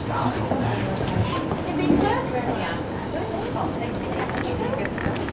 It's awful. It's been served.